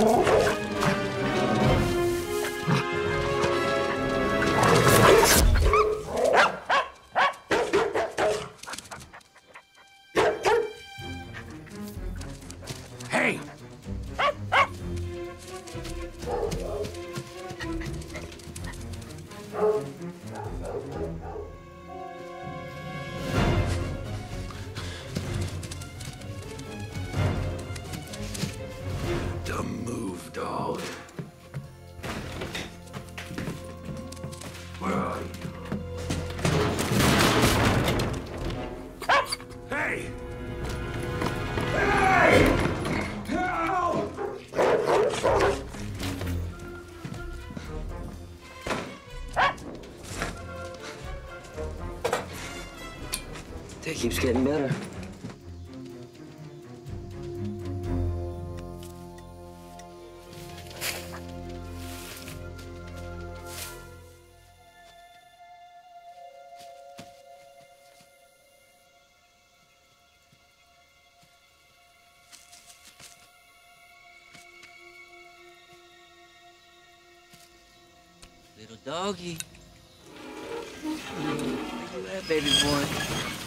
Hey! Dumb Hey! Hey! Help! That keeps getting better. Little doggy. Where you at, baby boy?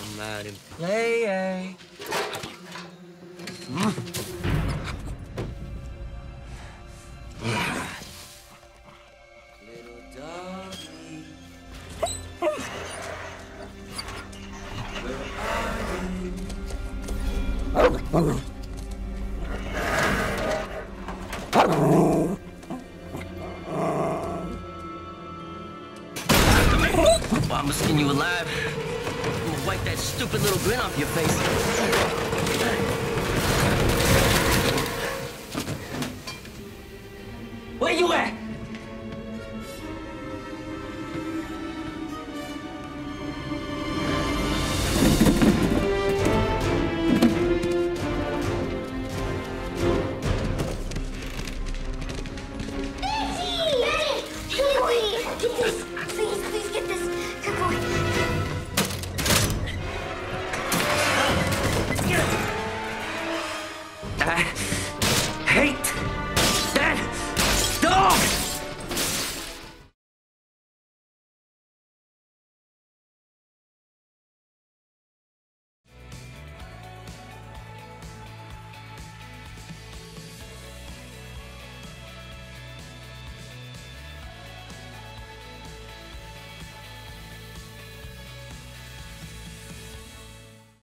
Come out and play. eh? Little doggy. Well, I'm gonna skin you alive. I'm gonna wipe that stupid little grin off your face. Hate